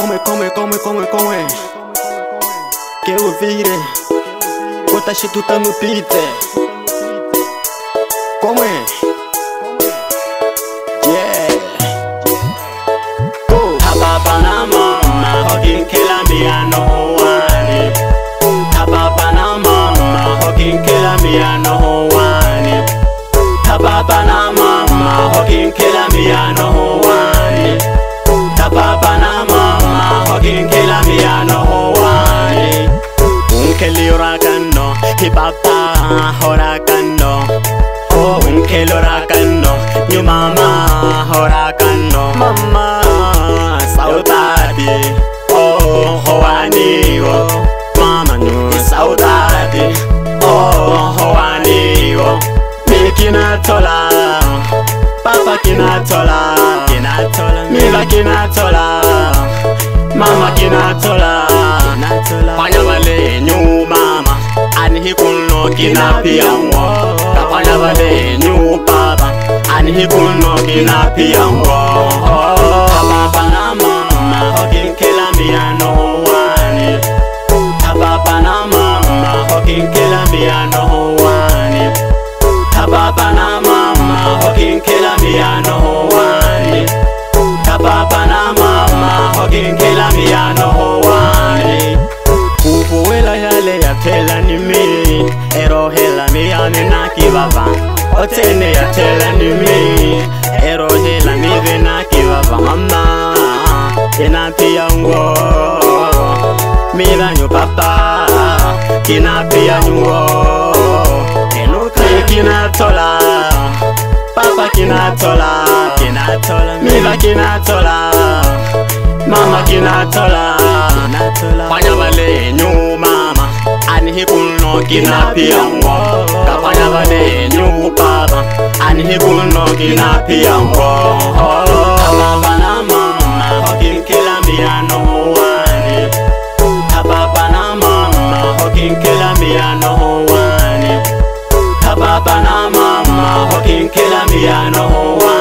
come, come, come, come, come Que eu vire Bota chituta tá no pizza Como é? Yeah oh. Ababa na mama Hogging kila mia no huwani Ababa na mama Hogging kila mia no huwani Ababa na mama Hogging kila mia no huwani Ababa na unkelorakano ibaba horakano o unkelorakano nyumama horakano mama saudade o hoaniwo mama no saudade o hoaniwo mikinatola papa kinatola kinatola miva kinatola mama kinatola kwanaba lenyu mama anihikunokinapiyango kakwanaba lenyu baba anihikunokinapiyango Papa na mama, hugging kill a piano. baba otene yatela ni mi erohela nive nake baba mama kinapiyango milanyo papa kinapiyanyuo enukaikinatola papa kinatola miva kinatola mama kinatola kwanya vale nyuma anihi kunoki na piyango kapanya vanenyu kupava anihi kunoki na piyango Papa na mama, hokin kila miyano huwani